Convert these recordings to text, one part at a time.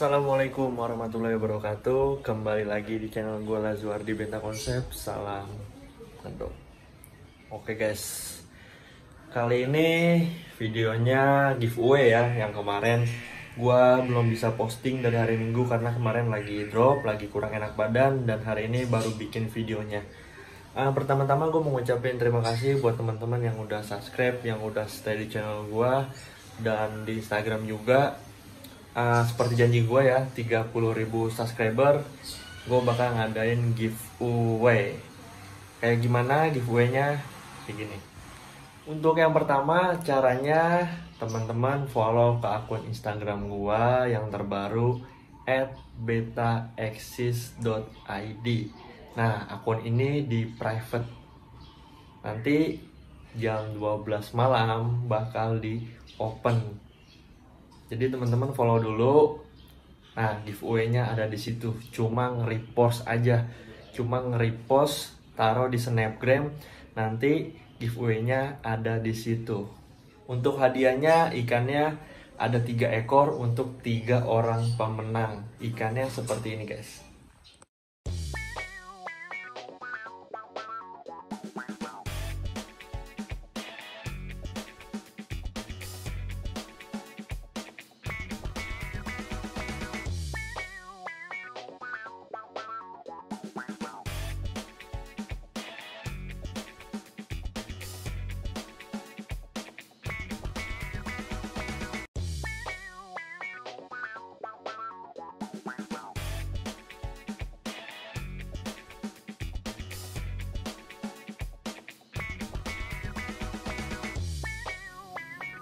Assalamualaikum warahmatullahi wabarakatuh. Kembali lagi di channel gue Lazuardi Benta Konsep. Salam Mendok Oke guys. Kali ini videonya giveaway ya Yang kemarin. Gue belum bisa posting dari hari minggu Karena kemarin lagi drop, lagi kurang enak badan Dan hari ini baru bikin videonya. Uh, Pertama-tama gue mau ngucapin terima kasih buat teman-teman yang udah subscribe Yang udah stay di channel gue Dan di Instagram juga uh, seperti janji gue ya 30.000 subscriber gue bakal ngadain giveaway. Kayak gimana giveaway-nya? Kayak gini. Untuk yang pertama caranya teman-teman follow ke akun Instagram gue yang terbaru at betaexis.id nah akun ini di private. Nanti jam 12 malam bakal di open jadi teman-teman follow dulu. Nah, giveaway-nya ada di situ. Cuma nge-repost aja. Cuma nge-repost, taruh di Snapgram. Nanti giveaway-nya ada di situ. Untuk hadiahnya ikannya ada tiga ekor untuk tiga orang pemenang. Ikannya seperti ini guys.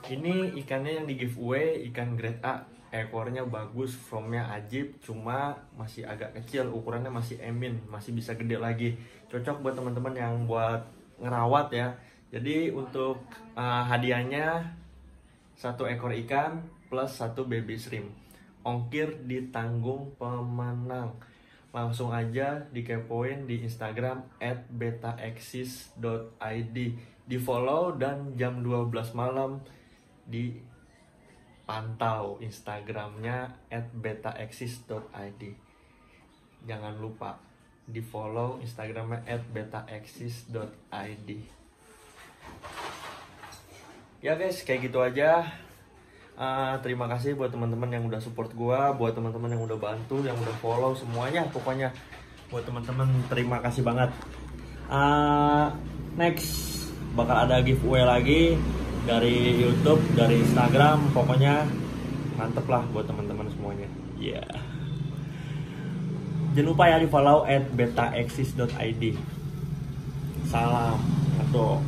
Ini ikannya yang di giveaway ikan grade A. Ekornya bagus, formnya ajib, cuma masih agak kecil, ukurannya masih emin, masih bisa gede lagi. Cocok buat teman-teman yang buat ngerawat ya. Jadi untuk uh, hadiahnya satu ekor ikan plus satu baby shrimp. Ongkir ditanggung pemenang. Langsung aja dikepoin di Instagram at betaexis.id di follow dan jam 12 malam di pantau Instagramnya @betaexis.id. Jangan lupa di follow Instagramnya @betaexis.id. Ya guys, kayak gitu aja. Uh, terima kasih buat teman-teman yang udah support gua, buat teman-teman yang udah bantu, yang udah follow semuanya. Pokoknya buat teman-teman terima kasih banget. Uh, next bakal ada giveaway lagi dari YouTube, dari Instagram, pokoknya mantep lah buat teman-teman semuanya. Ya. Yeah. Jangan lupa ya di follow at betaexis.id. Salam, atau